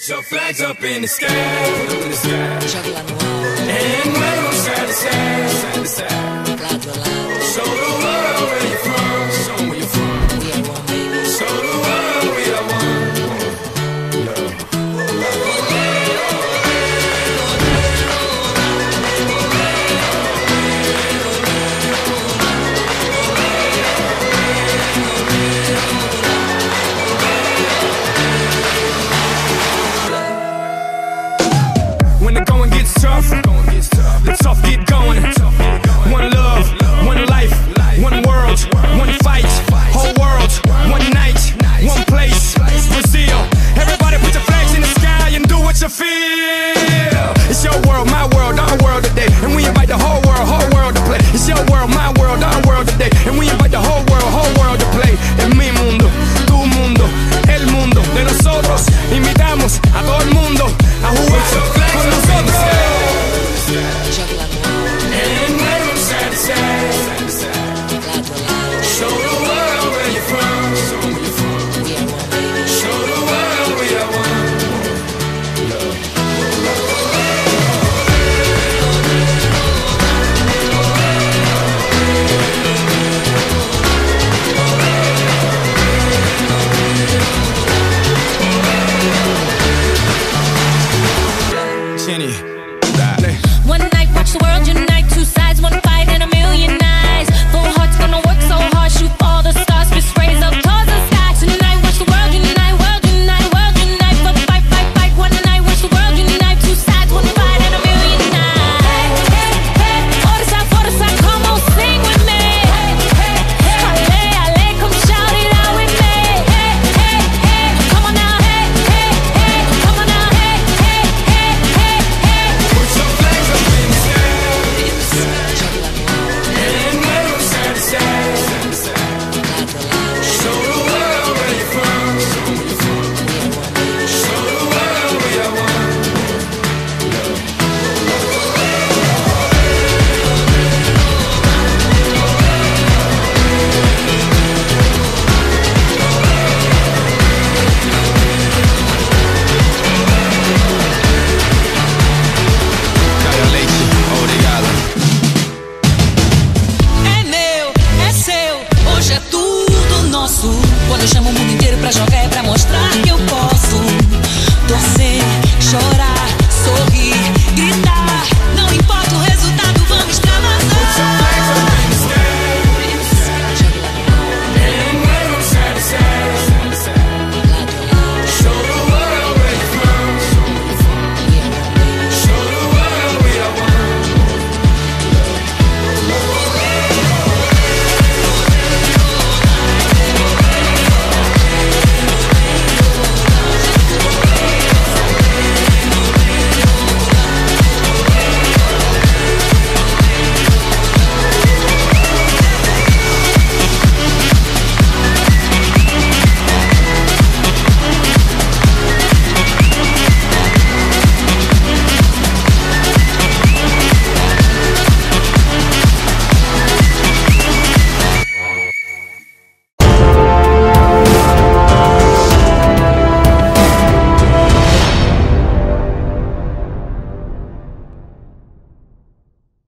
Put your flags up in the sky, up in the sky. And we're place.